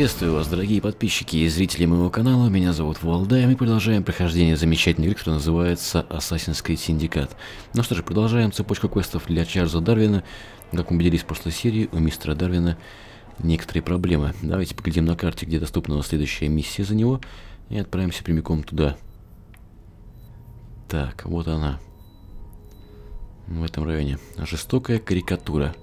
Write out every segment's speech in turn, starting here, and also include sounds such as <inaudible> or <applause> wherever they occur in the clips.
Приветствую вас, дорогие подписчики и зрители моего канала. Меня зовут Валда, и мы продолжаем прохождение замечательной игры, которая называется Assassin's Creed Syndicate. Ну что же, продолжаем цепочку квестов для Чарльза Дарвина. Как мы убедились в прошлой серии, у мистера Дарвина некоторые проблемы. Давайте поглядим на карте, где доступна следующая миссия за него, и отправимся прямиком туда. Так, вот она. В этом районе. Жестокая карикатура.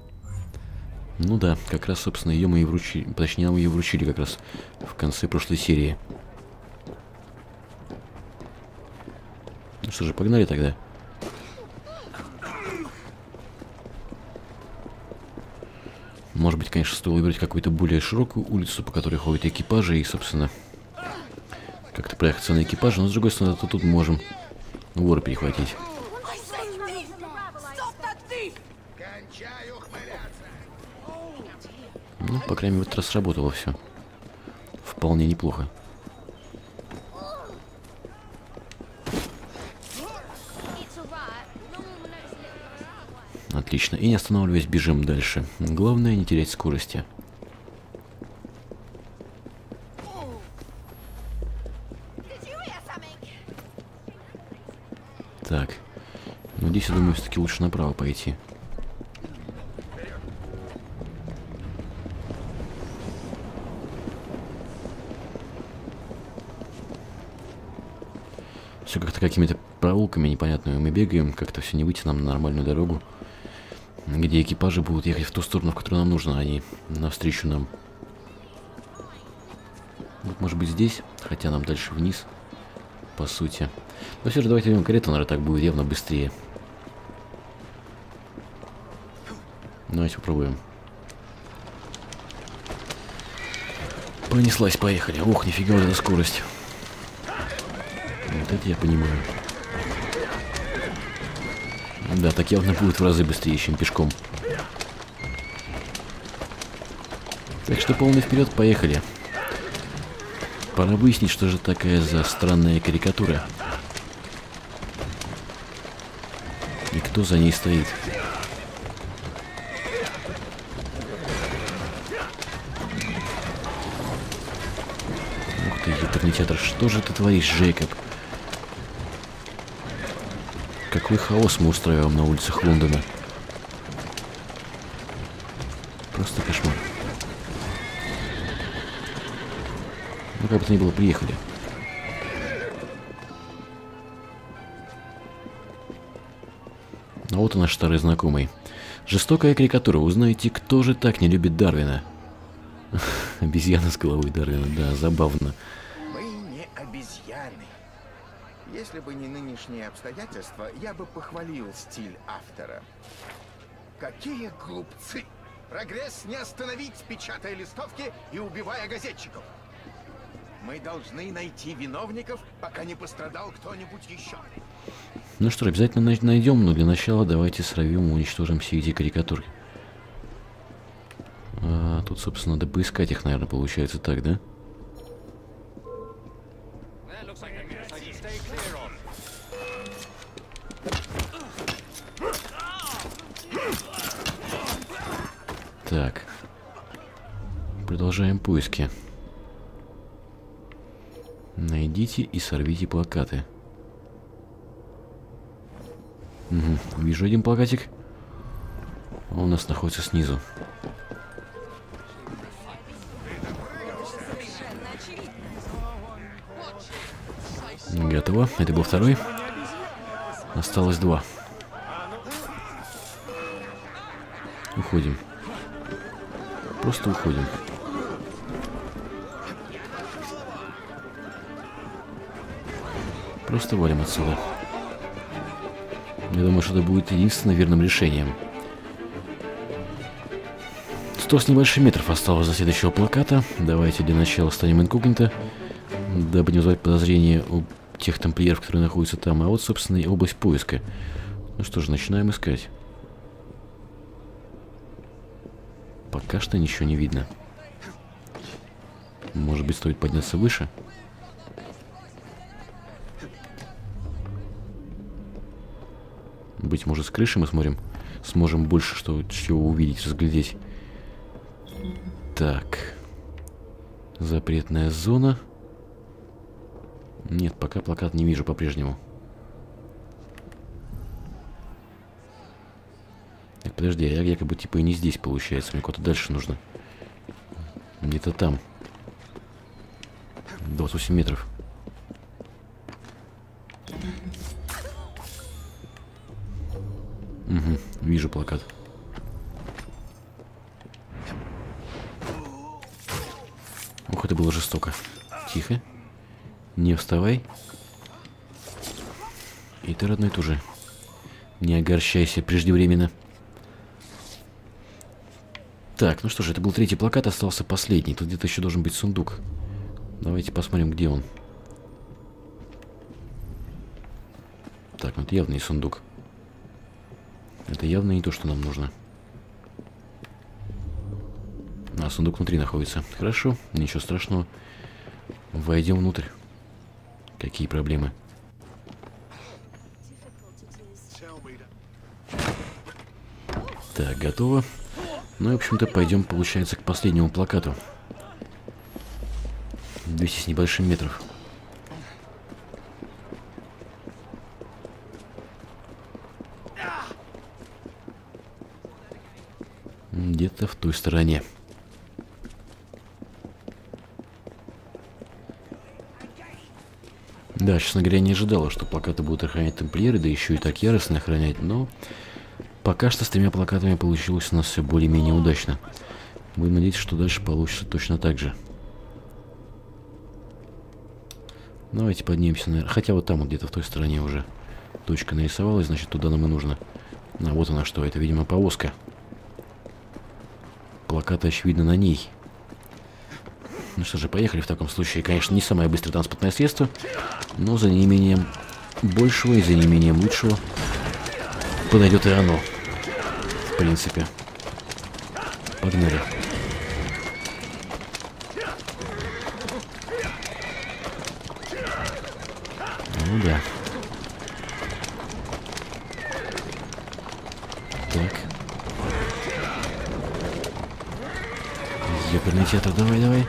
Ну да, как раз, собственно, ее мы и вручили. Точнее, мы ее вручили как раз в конце прошлой серии. Ну что же, погнали тогда. Может быть, конечно, стоило выбрать какую-то более широкую улицу, по которой ходят экипажи, и, собственно, как-то проехаться на экипаже, но, с другой стороны, то тут можем воры перехватить. Ну, по крайней мере, в этот раз сработало все. Вполне неплохо. Отлично. И не останавливаясь, бежим дальше. Главное не терять скорости. Так. Ну, здесь, я думаю, все-таки лучше направо пойти. Все как-то какими-то проулками непонятными мы бегаем, как-то все не выйти нам на нормальную дорогу, где экипажи будут ехать в ту сторону, в которую нам нужно, а не навстречу нам. Вот может быть здесь, хотя нам дальше вниз, по сути. Но все же давайте возьмем карету, наверное, так будет явно быстрее. Давайте попробуем. Понеслась, поехали. Ох, нифига вот эта скорость. Вот это я понимаю. Да, так явно будет в разы быстрее, чем пешком. Так что полный вперед, поехали. Пора выяснить, что же такая за странная карикатура. И кто за ней стоит. Ух ты, ядерный театр, что же ты творишь, Джейкоб? Какой хаос мы устраиваем на улицах Лондона. Просто кошмар. Ну, как бы то ни было, приехали. А вот и наш старый знакомый. Жестокая карикатура. Узнаете, кто же так не любит Дарвина? <laughs> Обезьяна с головой Дарвина, да, забавно. Если бы не нынешние обстоятельства, я бы похвалил стиль автора. Какие глупцы! Прогресс не остановить, печатая листовки и убивая газетчиков. Мы должны найти виновников, пока не пострадал кто-нибудь еще. Ну что, обязательно найдем, но для начала давайте сравим и уничтожим все эти карикатуры. А, тут, собственно, надо поискать их, наверное, получается так, да? Так. Продолжаем поиски. Найдите и сорвите плакаты. Угу. Вижу один плакатик. Он у нас находится снизу. Готово. Это был второй. Осталось два. Уходим. Просто уходим. Просто валим отсюда. Я думаю, что это будет единственным верным решением. Сто с небольшим метров осталось до следующего плаката. Давайте для начала станем инкогнито, дабы не вызывать подозрения у тех тамплиеров, которые находятся там. А вот, собственно, и область поиска. Ну что же, начинаем искать. Пока что ничего не видно. Может быть, стоит подняться выше? Быть может, с крыши мы смотрим, сможем больше что чего увидеть, разглядеть. Так. Запретная зона. Нет, пока плакат не вижу по-прежнему. Так, подожди, а я якобы типа и не здесь получается. Мне куда-то дальше нужно. Где-то там. 28 метров. Угу, вижу плакат. Ух, это было жестоко. Тихо. Не вставай. И ты, родной, тоже. Не огорчайся преждевременно. Так, ну что же, это был третий плакат, остался последний. Тут где-то еще должен быть сундук. Давайте посмотрим, где он. Так, ну это явно не сундук. Это явно не то, что нам нужно. А сундук внутри находится. Хорошо, ничего страшного. Войдем внутрь. Какие проблемы? Так, готово. Ну и, в общем-то, пойдем, получается, к последнему плакату. 200 с небольшим метров. Где-то в той стороне. Да, честно говоря, не ожидала, что плакаты будут охранять тамплиеры, да еще и так яростно охранять, но пока что с тремя плакатами получилось у нас все более-менее удачно. Будем надеяться, что дальше получится точно так же. Давайте поднимемся, наверное. Хотя вот там вот где-то в той стороне уже точка нарисовалась, значит туда нам и нужно. А вот она что, это, видимо, повозка. Плакаты, очевидно, на ней. Ну что же, поехали в таком случае. Конечно, не самое быстрое транспортное средство, но за неимением большего и за неимением лучшего подойдет и оно. В принципе. Погнали. Ну да. Так. Ёперный театр, давай, давай.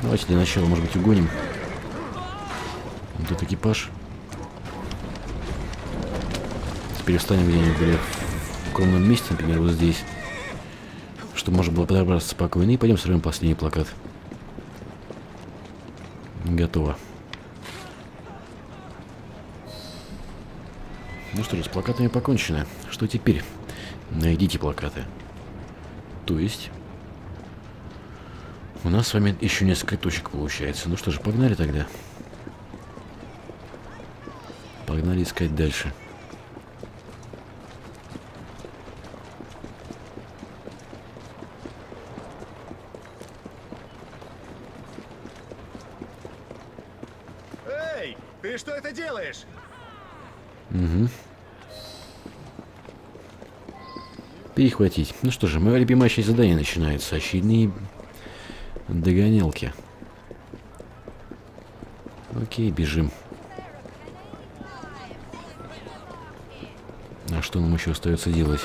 Давайте для начала, может быть, угоним. Вот этот экипаж. Теперь встанем где-нибудь в укромном месте, например, вот здесь. Чтобы можно было подобраться спокойно. И пойдем сорвем последний плакат. Готово. Ну что же, с плакатами покончено. Что теперь? Найдите плакаты. То есть... У нас с вами еще несколько точек получается. Ну что же, погнали тогда. Погнали искать дальше. Эй, ты что это делаешь? Угу. Перехватить. Ну что же, мое любимое часть задания начинается. Очередные догонялки. Окей, бежим. А что еще остается делать?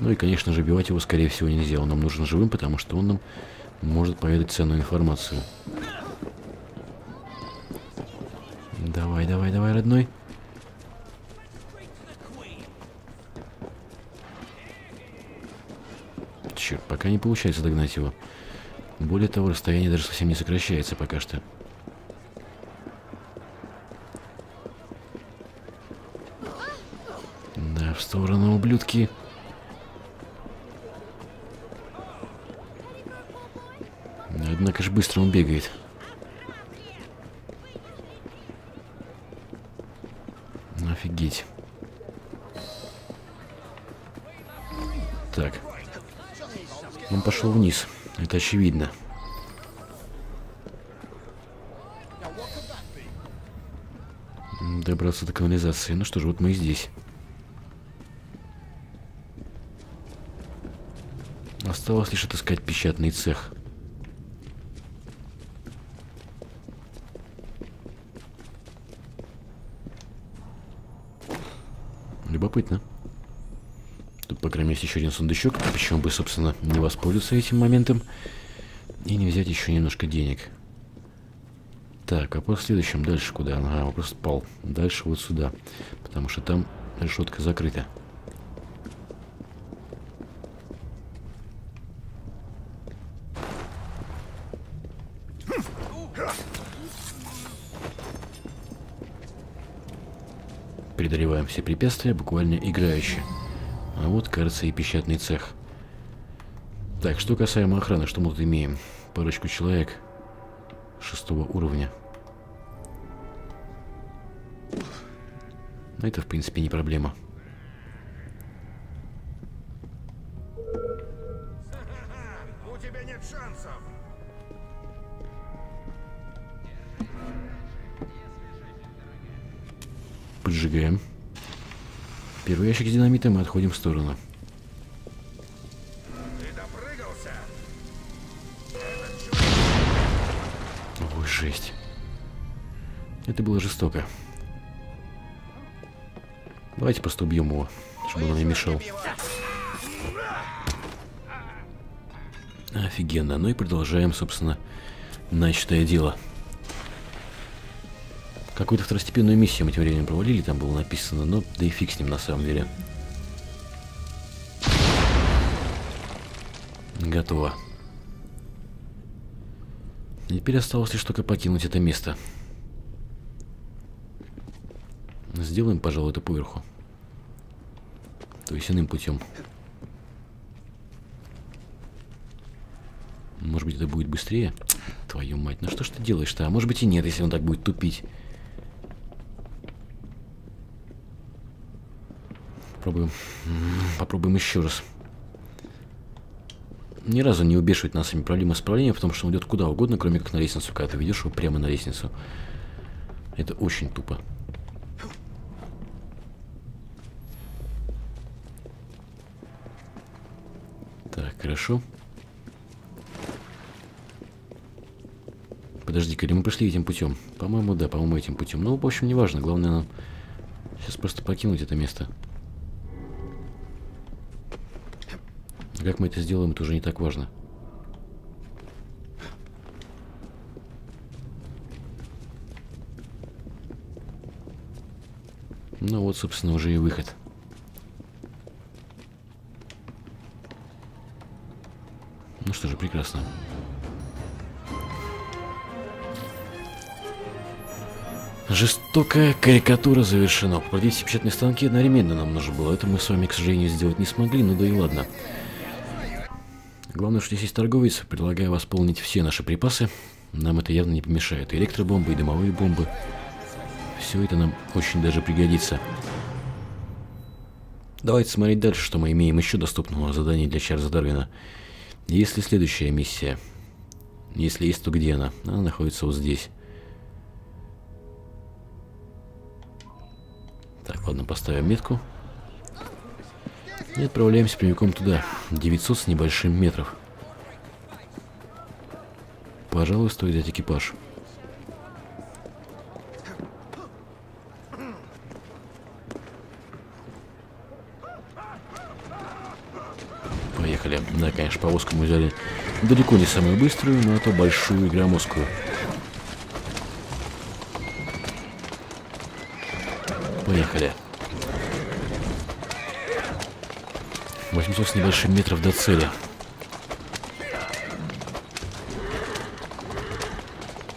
Ну и, конечно же, бивать его, скорее всего, нельзя. Он нам нужен живым, потому что он нам может поведать ценную информацию. Давай, давай, давай, родной. Черт, пока не получается догнать его. Более того, расстояние даже совсем не сокращается пока что. Да, в ублюдки. Однако ж быстро он бегает. Офигеть. Так. Он пошел вниз. Это очевидно. Добраться до канализации. Ну что ж, вот мы и здесь. Осталось лишь отыскать печатный цех. Любопытно. Тут, по крайней мере, еще один сундучок. Почему бы, собственно, не воспользоваться этим моментом и не взять еще немножко денег. Так, а по следующем дальше куда? Ага, вопрос спал. Дальше вот сюда. Потому что там решетка закрыта. Преодолеваем все препятствия буквально играюще. А вот, кажется, и печатный цех. Так, что касаемо охраны, что мы тут имеем? Парочку человек шестого уровня. Но это, в принципе, не проблема. Ящик с динамитом мы отходим в сторону. Ой, жесть. Это было жестоко. Давайте просто убьем его, чтобы он не мешал. Офигенно. Ну и продолжаем, собственно, начатое дело. Какую-то второстепенную миссию мы тем временем провалили, там было написано, но да и фиг с ним на самом деле. Готово. Теперь осталось лишь только покинуть это место. Сделаем, пожалуй, это поверху. То есть иным путем. Может быть, это будет быстрее? Твою мать, ну что ж ты делаешь-то? А может быть и нет, если он так будет тупить. Попробуем. Попробуем еще раз. Ни разу не убешивает нас этими проблемы с правлением, потому что он идет куда угодно, кроме как на лестницу, когда ты ведешь его прямо на лестницу. Это очень тупо. Так, хорошо. Подожди-ка, или мы пришли этим путем? По-моему, да, по-моему, этим путем. Ну, в общем, неважно. Главное нам сейчас просто покинуть это место. Как мы это сделаем, это уже не так важно. Ну вот, собственно, уже и выход. Ну что же, прекрасно. Жестокая карикатура завершена. Попадить все печатные станки одновременно нам нужно было. Это мы с вами, к сожалению, сделать не смогли, ну да и ладно. Главное, что здесь торговец. Предлагаю восполнить все наши припасы. Нам это явно не помешает. И электробомбы, и дымовые бомбы. Все это нам очень даже пригодится. Давайте смотреть дальше, что мы имеем еще доступного задания для Чарльза Дарвина. Если следующая миссия, если есть, то где она? Она находится вот здесь. Так, ладно, поставим метку. И отправляемся прямиком туда. 900 с небольшим метров. Пожалуй, стоит взять экипаж. Поехали. Да, конечно, повозку мы взяли далеко не самую быструю, но это большую и громоздкую. Поехали. 800 с небольшим метров до цели.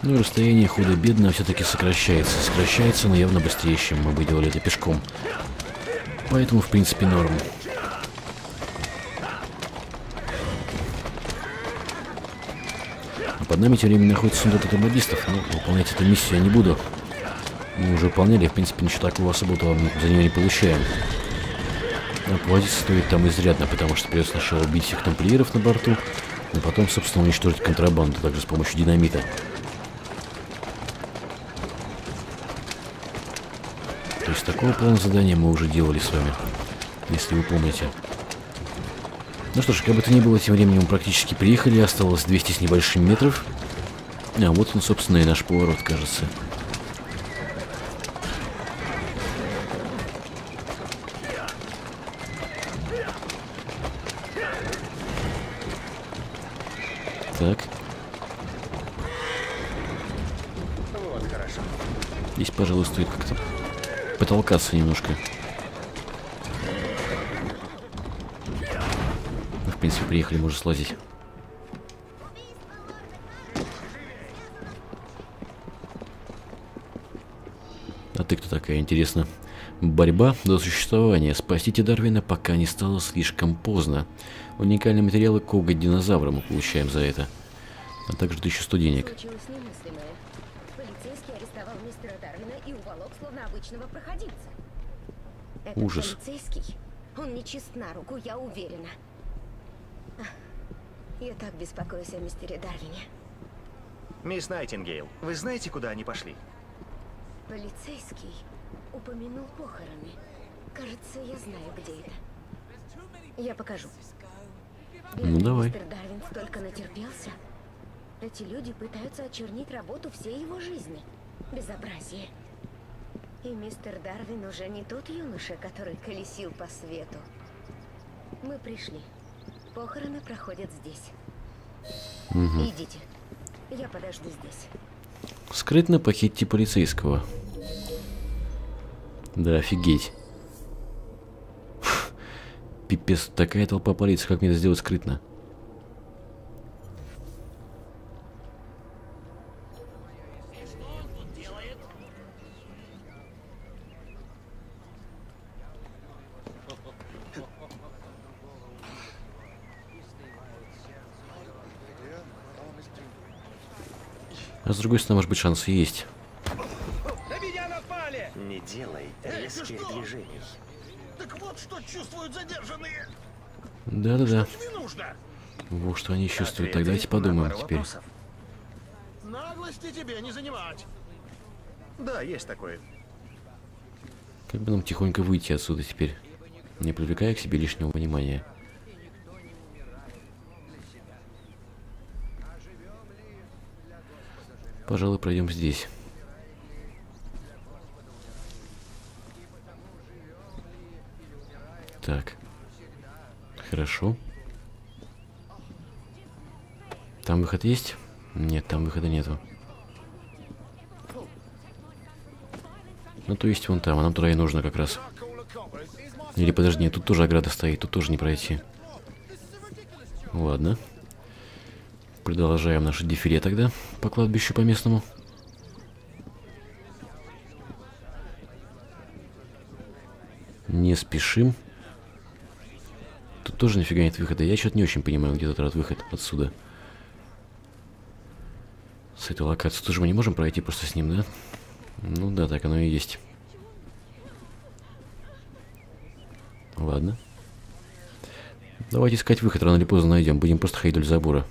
Ну и расстояние худо-бедно все-таки сокращается. Сокращается, но явно быстрее, чем мы бы делали это пешком. Поэтому, в принципе, норм. А под нами тем временем находится сундук контрабандистов. Но выполнять эту миссию я не буду. Мы уже выполняли, в принципе, ничего такого особого за нее не получаем. Но повозиться стоит там изрядно, потому что придется сначала убить всех тамплиеров на борту, а потом, собственно, уничтожить контрабанду, также с помощью динамита. То есть такого плана задания мы уже делали с вами, если вы помните. Ну что ж, как бы то ни было, тем временем мы практически приехали, осталось 200 с небольшим метров. А вот он, собственно, и наш поворот, кажется. Так. Вот, хорошо. Здесь, пожалуй, стоит как-то потолкаться немножко. Ну, в принципе, приехали, можно слазить. А ты кто такая, интересно? Борьба за существование. Спасите Дарвина, пока не стало слишком поздно. Уникальные материалы коготь динозавра мы получаем за это. А также 1100 денег. Полицейский арестовал мистера Дарвина и уволок словно обычного проходимца. Этот Ужас. полицейский, он не чист на руку, я уверена. Я так беспокоюсь о мистере Дарвине. Мисс Найтингейл, вы знаете, куда они пошли? Полицейский упомянул похороны. Кажется, я знаю, где это. Я покажу. Ну, давай. Мистер Дарвин столько натерпелся. Эти люди пытаются очернить работу всей его жизни. Безобразие. И мистер Дарвин уже не тот юноша, который колесил по свету. Мы пришли. Похороны проходят здесь. Идите. Я подожду здесь. Скрытно похитьте полицейского. Да, офигеть. Пипец, такая толпа полиции, как мне это сделать скрытно? А с другой стороны, может быть, шансы есть. Резких что? движений. Так вот, что чувствуют задержанные. Да-да-да. Вот что они чувствуют. Так, давайте подумаем теперь. вопросов. Наглости тебе не занимать. Да, есть такое. Как бы нам тихонько выйти отсюда теперь, не привлекая к себе лишнего внимания. Пожалуй, пройдем здесь. Так. Хорошо. Там выход есть? Нет, там выхода нету. Ну, то есть вон там, а нам туда и нужно как раз. Или подожди, нет, тут тоже ограда стоит, тут тоже не пройти. Ладно. Продолжаем наше дефиле тогда по кладбищу по местному. Не спешим. Тоже нифига нет выхода. Я что-то не очень понимаю, где этот выход отсюда. С этой локации тоже мы не можем пройти просто с ним, да? Ну да, так оно и есть. Ладно. Давайте искать выход, рано или поздно найдем. Будем просто ходить вдоль забора.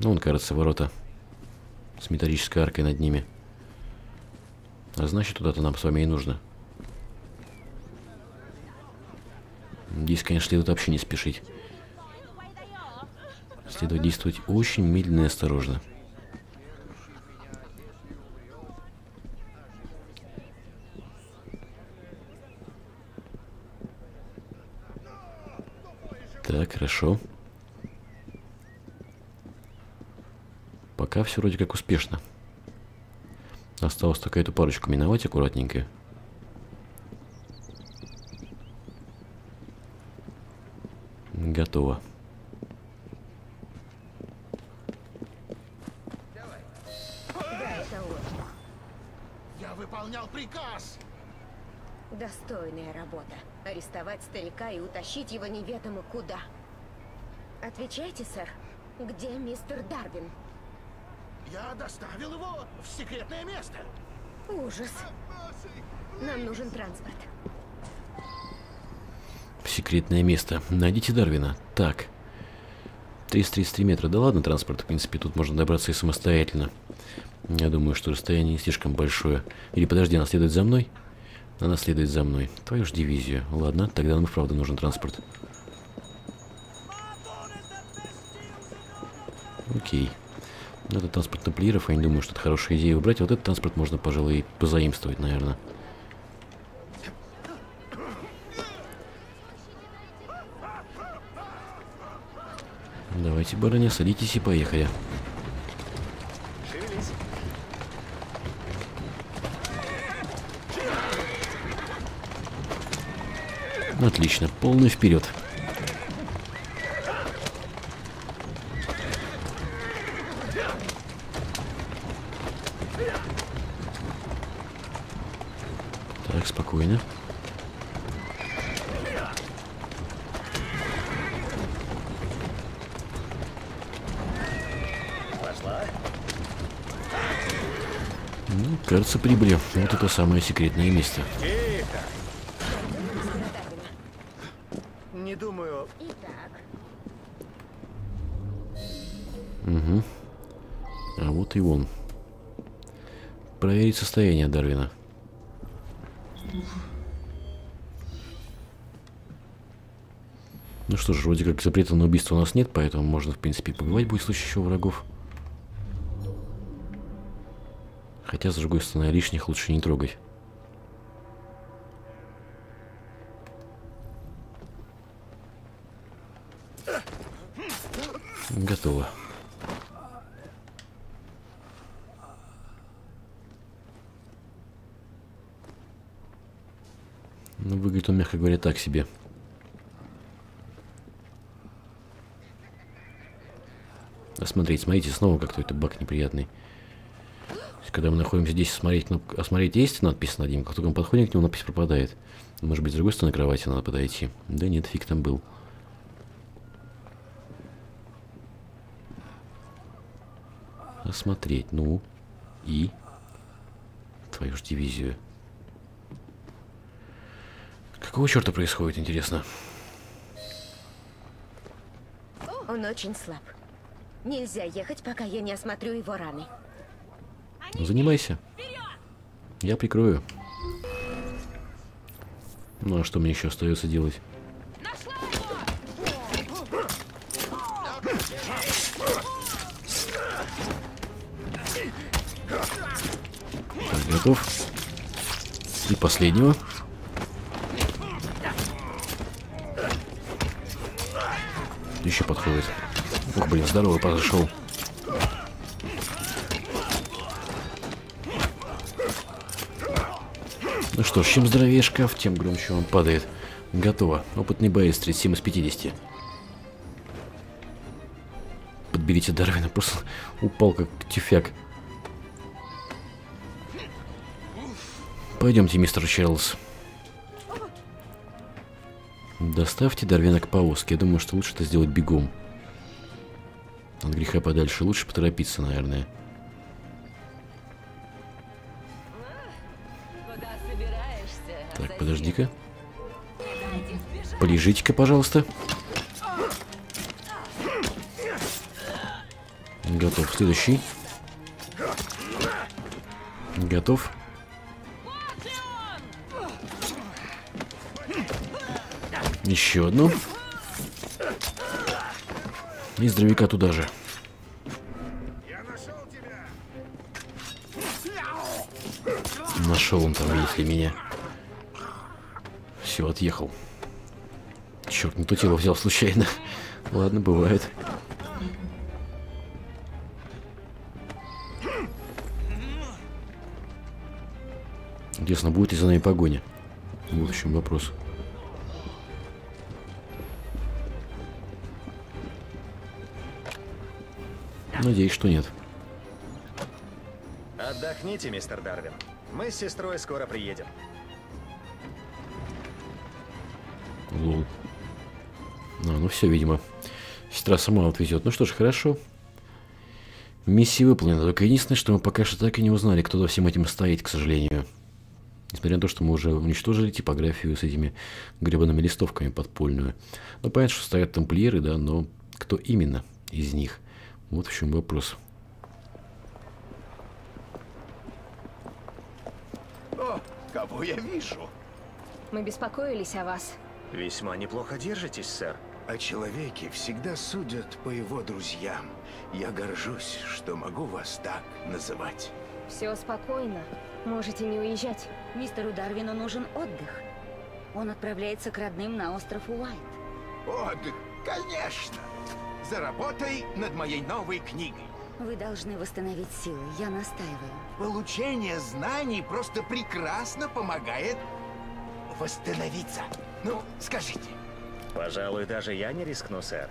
Ну, он, кажется, ворота. С металлической аркой над ними. А значит, туда-то нам с вами и нужно. Здесь, конечно, следует вообще не спешить. Следует действовать очень медленно и осторожно. Так, хорошо. Пока все вроде как успешно. Осталось только эту парочку миновать аккуратненько. Готово. Я выполнял приказ. Достойная работа. Арестовать старика и утащить его неведомо куда. Отвечайте, сэр. Где мистер Дарвин? Я доставил его в секретное место. Ужас. Нам нужен транспорт. Секретное место. Найдите Дарвина. Так. 333 метра. Да ладно, транспорт, в принципе, тут можно добраться и самостоятельно. Я думаю, что расстояние не слишком большое. Или подожди, она следует за мной? Она следует за мной. Твою ж дивизию. Ладно, тогда нам и правда нужен транспорт. Окей. Ну, Это транспорт тамплиеров, я не думаю, что это хорошая идея убрать. Вот этот транспорт можно, пожалуй, позаимствовать, наверное. Давайте, барыня, садитесь и поехали. Отлично, полный вперед. Кажется, прибыли. Вот это самое секретное место. Не думаю... Итак, А вот и он. Проверить состояние Дарвина. Ну что ж, вроде как запрета на убийство у нас нет, поэтому можно, в принципе, побивать будет в случае еще врагов. Хотя, с другой стороны, лишних лучше не трогать. Готово. Ну, выглядит он, мягко говоря, так себе. Смотреть, смотрите, снова как-то баг неприятный. Есть, когда мы находимся здесь, смотреть, кнопку, осмотреть есть надпись над ним, как только мы подходим к нему, надпись пропадает. Может быть, с другой стороны кровати надо подойти. Да нет, фиг там был. Осмотреть, ну, и... Твою ж дивизию. Какого черта происходит, интересно? он очень слаб. Нельзя ехать, пока я не осмотрю его раны. Занимайся. Я прикрою. Ну а что мне еще остается делать? Готов. И последнего. Еще подходит. Ух, блин, здорово подошел. Что ж, чем здоровее шкаф, тем громче он падает. Готово. Опытный боец, 37 из 50. Подберите Дарвина, просто упал как тюфяк. Пойдемте, мистер Чарльз. Доставьте Дарвина к повозке. Я думаю, что лучше это сделать бегом. От греха подальше. Лучше поторопиться, наверное. Подожди-ка. Полежите-ка, пожалуйста. Готов. Следующий. Готов. Еще одну. И здоровяка туда же. Нашел он там, видите ли, меня. Все, отъехал. Черт, не то тело взял случайно. <laughs> Ладно, бывает. Интересно, будет ли за нами погоня? В чем вопрос. Надеюсь, что нет. Отдохните, мистер Дарвин. Мы с сестрой скоро приедем. Ну все, видимо. Сестра сама отвезет. Ну что ж, хорошо. Миссия выполнена. Только единственное, что мы пока что так и не узнали, кто за всем этим стоит, к сожалению. Несмотря на то, что мы уже уничтожили типографию с этими гребаными листовками подпольную. Ну, понятно, что стоят тамплиеры, да, но кто именно из них? Вот в чем вопрос. О, кого я вижу? Мы беспокоились о вас. Весьма неплохо держитесь, сэр. О человеке всегда судят по его друзьям. Я горжусь, что могу вас так называть. Все спокойно. Можете не уезжать. Мистеру Дарвину нужен отдых. Он отправляется к родным на остров Уайт. О, да, конечно! Заработай над моей новой книгой. Вы должны восстановить силы, я настаиваю. Получение знаний просто прекрасно помогает восстановиться. Ну, скажите. Пожалуй, даже я не рискну, сэр.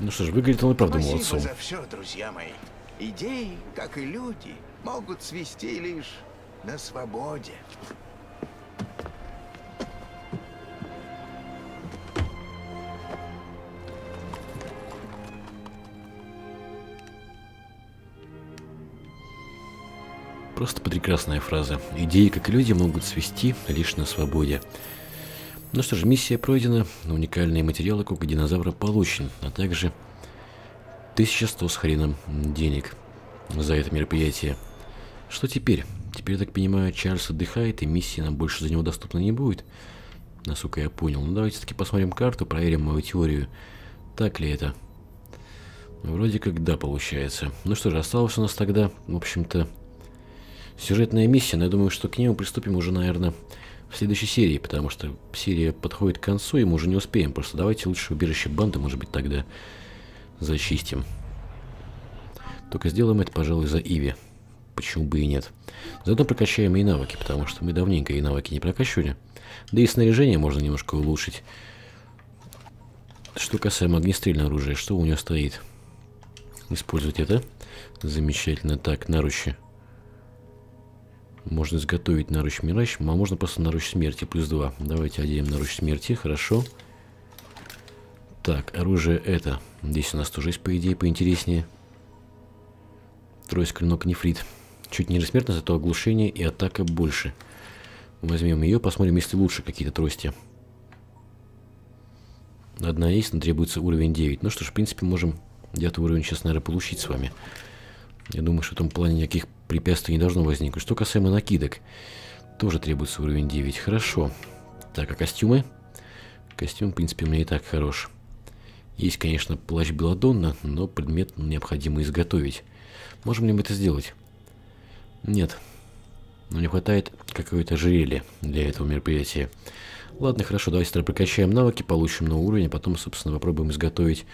Ну что ж, выглядит он и правда Спасибо молодцом. за все, друзья мои. Идеи, как и люди, могут свести лишь на свободе. Просто прекрасная фраза. Идеи, как и люди, могут свести лишь на свободе. Ну что ж, миссия пройдена, уникальные материалы Кока Динозавра получен, а также 1100 с хреном денег за это мероприятие. Что теперь? Теперь, я так понимаю, Чарльз отдыхает, и миссия нам больше за него доступна не будет. Насколько я понял. Ну давайте таки посмотрим карту, проверим мою теорию. Так ли это? Вроде как да, получается. Ну что же, осталось у нас тогда, в общем-то, сюжетная миссия, но я думаю, что к нему приступим уже, наверное, в следующей серии, потому что серия подходит к концу, и мы уже не успеем. Просто давайте лучше убежище банды, может быть, тогда зачистим. Только сделаем это, пожалуй, за Иви. Почему бы и нет. Заодно прокачаем и навыки, потому что мы давненько и навыки не прокачивали. Да и снаряжение можно немножко улучшить. Что касаемо огнестрельного оружия, что у него стоит? Использовать это. Замечательно. Так, наручи. Можно изготовить наруч мирач, а можно просто наруч смерти плюс 2. Давайте оденем наруч смерти, хорошо. Так, оружие это. Здесь у нас тоже есть, по идее, поинтереснее. Тройс, клинок, нефрит. Чуть ниже смертность, зато оглушение и атака больше. Возьмем ее, посмотрим, если лучше какие-то трости. Одна есть, но требуется уровень 9. Ну что ж, в принципе, можем где-то уровень сейчас, наверное, получить с вами. Я думаю, что в этом плане никаких препятствий не должно возникнуть. Что касаемо накидок, тоже требуется уровень 9. Хорошо. Так, а костюмы? Костюм, в принципе, у меня и так хорош. Есть, конечно, плащ Беладонна, но предмет необходимо изготовить. Можем ли мы это сделать? Нет. Но не хватает какой-то ожерелья для этого мероприятия. Ладно, хорошо, давайте тогда прокачаем навыки, получим новый уровень, а потом, собственно, попробуем изготовить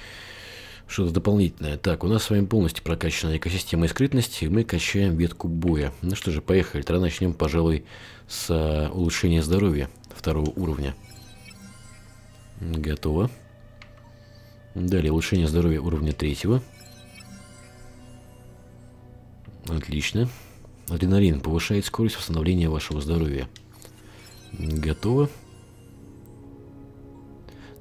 что-то дополнительное. Так, у нас с вами полностью прокачана экосистема и скрытность, и мы качаем ветку боя. Ну что же, поехали. Тогда начнем, пожалуй, с а, улучшения здоровья второго уровня. Готово. Далее, улучшение здоровья уровня третьего. Отлично. Адреналин повышает скорость восстановления вашего здоровья. Готово.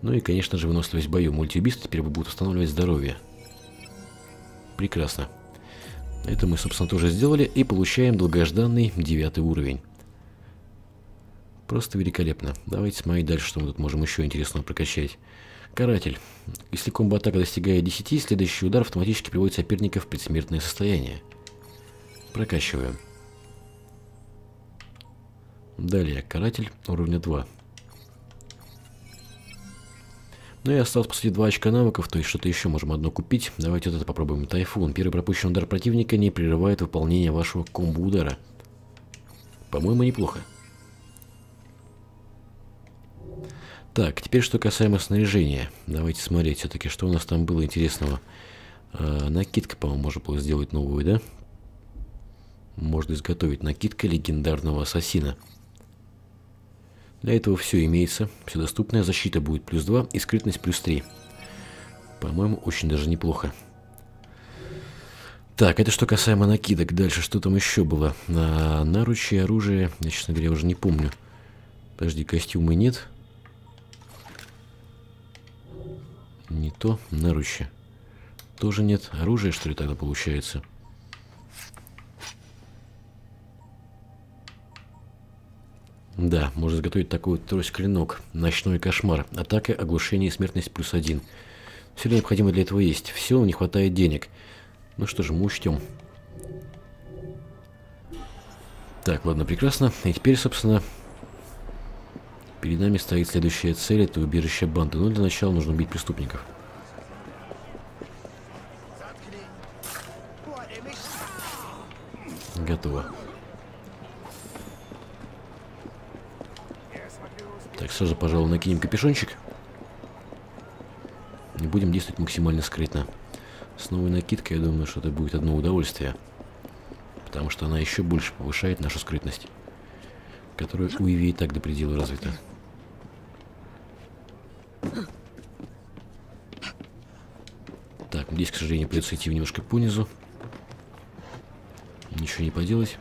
Ну и, конечно же, выносливость в бою. Мультиубийство теперь будут устанавливать здоровье. Прекрасно. Это мы, собственно, тоже сделали. И получаем долгожданный девятый уровень. Просто великолепно. Давайте смотреть дальше, что мы тут можем еще интересного прокачать. Каратель. Если комбо-атака достигает 10, следующий удар автоматически приводит соперника в предсмертное состояние. Прокачиваем. Далее, каратель уровня 2. Ну и осталось, по сути, два очка навыков, то есть что-то еще можем одно купить. Давайте вот это попробуем. Тайфун. Первый пропущенный удар противника не прерывает выполнение вашего комбо-удара. По-моему, неплохо. Так, теперь что касаемо снаряжения. Давайте смотреть все-таки, что у нас там было интересного. А, накидка, по-моему, можно было сделать новую, да? Можно изготовить накидка легендарного ассасина. Для этого все имеется, все доступное. Защита будет плюс 2 и скрытность плюс 3. По-моему, очень даже неплохо. Так, это что касаемо накидок. Дальше что там еще было? А, наручи, оружие. Я, честно говоря, уже не помню. Подожди, костюмы нет. Не то. Наручи. Тоже нет. Оружие, что ли, тогда получается? Да, можно изготовить такой вот трость-клинок. Ночной кошмар. Атака, оглушение и смертность плюс один. Все необходимое для этого есть. Все, не хватает денег. Ну что же, мы учтем. Так, ладно, прекрасно. И теперь, собственно, перед нами стоит следующая цель. Это убежище банды. Но для начала нужно убить преступников. Готово. Так, сразу, пожалуй, накинем капюшончик. И будем действовать максимально скрытно. С новой накидкой, я думаю, что это будет одно удовольствие. Потому что она еще больше повышает нашу скрытность. которая у Иви и так до предела развита. Так, здесь, к сожалению, придется идти немножко по низу. Ничего не поделать.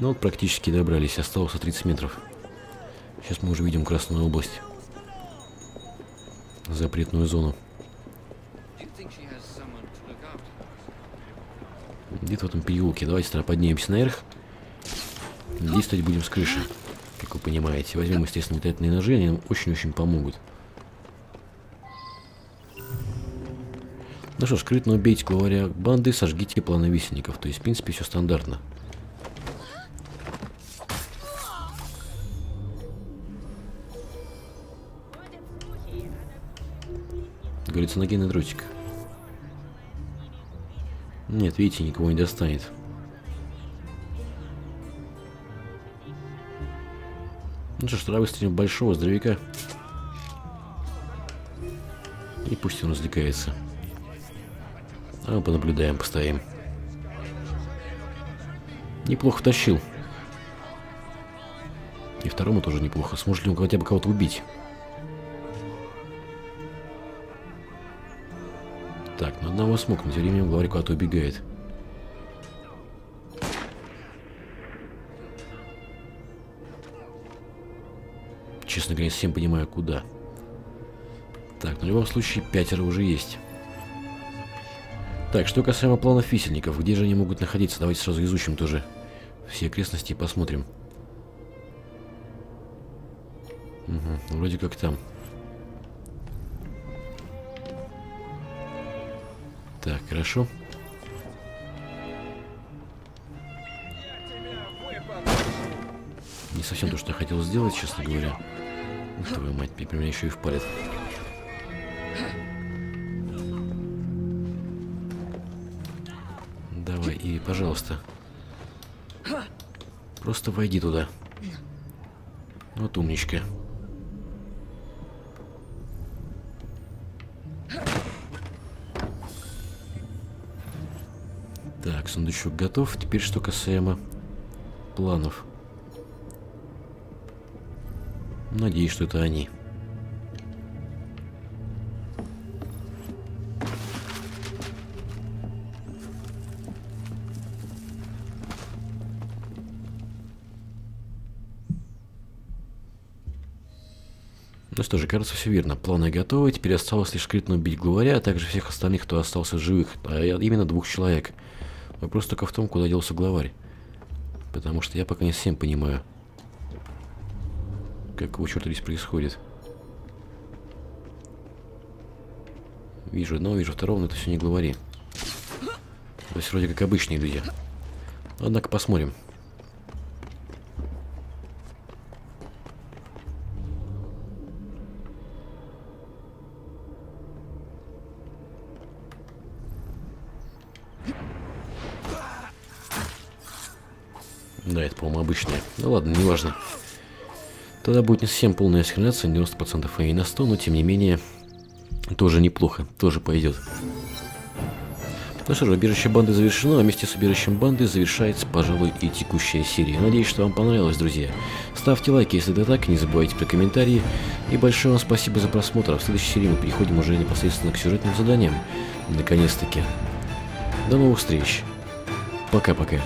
Ну вот практически добрались, осталось 30 метров. Сейчас мы уже видим Красную область. Запретную зону. Где-то в этом переулке. Давайте тогда поднимемся наверх. Действовать будем с крыши, как вы понимаете. Возьмем, естественно, метательные ножи, они нам очень-очень помогут. Ну что, скрытно убейте главаря банды, сожгите планы. То есть, в принципе, все стандартно. На дротик. Нет, видите, никого не достанет. Ну что ж, тогда выстрелим большого здоровяка. И пусть он развлекается. А мы понаблюдаем, постоим. Неплохо тащил. И второму тоже неплохо. Сможет ли он хотя бы кого-то убить? Так, на одного смог, тем временем главарь куда-то убегает. Честно говоря, не совсем понимаю, куда. Так, но в любом случае, пятеро уже есть. Так, что касаемо планов висельников, где же они могут находиться? Давайте сразу изучим тоже все окрестности и посмотрим. Угу, вроде как там. Хорошо. Не совсем то, что я хотел сделать, честно говоря. Твою мать, при меня еще и впалит. Давай, и, пожалуйста. Просто войди туда. Вот умничка. Так, сундучок готов. Теперь что касаемо планов. Надеюсь, что это они. Ну что же, кажется, все верно. Планы готовы. Теперь осталось лишь скрытно убить главаря, а также всех остальных, кто остался живых. А именно двух человек. Вопрос только в том, куда делся главарь. Потому что я пока не совсем понимаю, какого черта здесь происходит. Вижу одного, вижу второго, но это все не главари. То есть вроде как обычные люди. Однако посмотрим. Да, это, по-моему, обычная. Ну ладно, неважно. Тогда будет не совсем полная синхронизация, 90% и на 100, но тем не менее, тоже неплохо, тоже пойдет. Ну что же, убежище банды завершено, а вместе с убежищем банды завершается, пожалуй, и текущая серия. Надеюсь, что вам понравилось, друзья. Ставьте лайки, если это так, не забывайте про комментарии. И большое вам спасибо за просмотр. А в следующей серии мы переходим уже непосредственно к сюжетным заданиям. Наконец-таки. До новых встреч. Пока-пока.